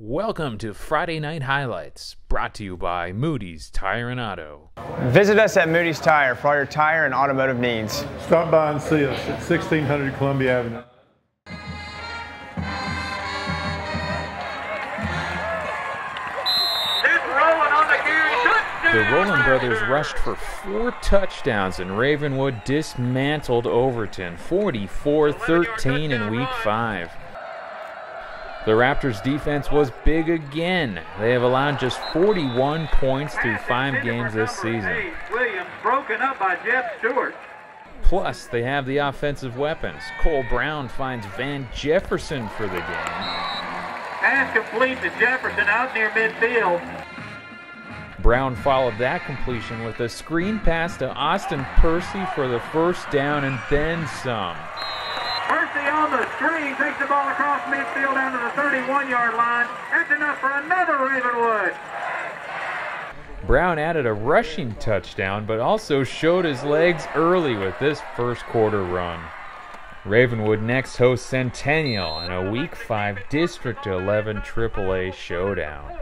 Welcome to Friday Night Highlights, brought to you by Moody's Tire and Auto. Visit us at Moody's Tire for all your tire and automotive needs. Stop by and see us at 1600 Columbia Avenue. The Roland brothers rushed for four touchdowns, and Ravenwood dismantled Overton 44 13 in week five. The Raptors' defense was big again. They have allowed just 41 points through five games this season. Williams broken up by Jeff Stewart. Plus, they have the offensive weapons. Cole Brown finds Van Jefferson for the game. Pass complete to Jefferson out near midfield. Brown followed that completion with a screen pass to Austin Percy for the first down and then some. On the screen takes the ball across midfield down to the 31 yard line. That's enough for another Ravenwood. Brown added a rushing touchdown, but also showed his legs early with this first quarter run. Ravenwood next hosts Centennial in a Week 5 District 11 AAA showdown.